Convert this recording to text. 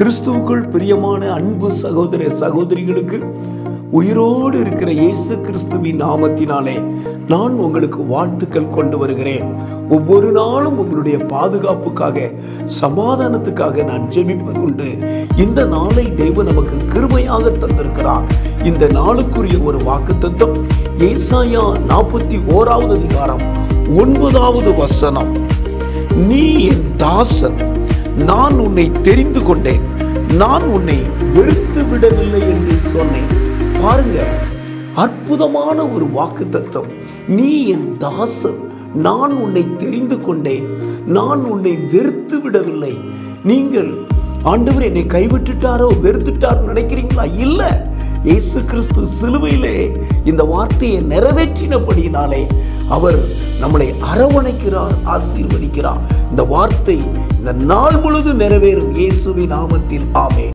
கிறிஸ்துவுக்குள் பிரியமான அன்பு சகோதர சகோதரிகளுக்கு உயிரோடு இருக்கிற இயேசு கிறிஸ்துவின் நாமத்தினாலே நான் உங்களுக்கு வாழ்த்துக்கள் கொண்டு வருகிறேன். ஒவ்வொரு நாளும் உங்களுடைய பாதுகாப்புக்காக சமாதானத்துக்காக நான் ஜெபிப்பது உண்டு இந்த நாளை தெய்வம் நமக்கு கிருமையாக தந்திருக்கிறார். இந்த நாளுக்குரிய ஒரு வாக்குத்தத்தம் ஏசாயா நாற்பத்தி ஓராவது அதிகாரம் ஒன்பதாவது வசனம். நீ என் தாசன் நான் உன்னை தெரிந்து கொண்டேன். நான் உன்னை வெறுத்து விடவில்லை என்று சொன்னேன். பாருங்க அற்புதமான ஒரு வாக்கு தத்துவம் நீ என் தாசன். நான் உன்னை தெரிந்து கொண்டேன். நான் உன்னை வெறுத்து விடவில்லை. நீங்கள் ஆண்டவர் என்னை கைவிட்டுட்டாரோ வெறுத்துட்டாரோ நினைக்கிறீங்களா? இல்ல. இயேசு கிறிஸ்து சிலுவையிலே இந்த வார்த்தையை நிறைவேற்றினபடியினாலே அவர் நம்மளை அரவணைக்கிறார் ஆசீர்வதிக்கிறார். இந்த வார்த்தை இந்த நாள் முழுதும் நிறைவேறும். இயேசுவின் நாமத்தில் ஆமே